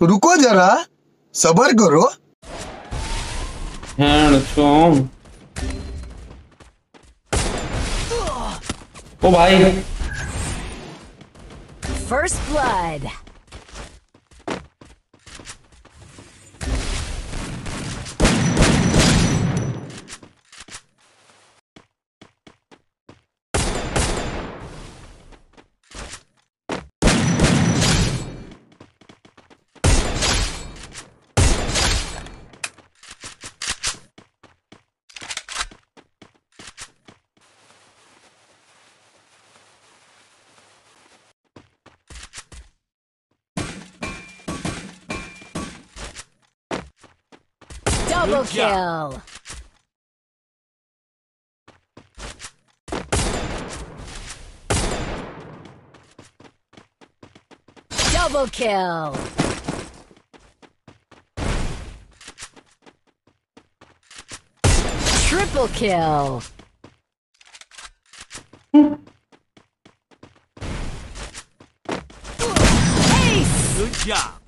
तो रुको जरा सबर करो। हाँ, ओ भाई। First blood Double kill. Double kill. Triple kill. Ace! Good job.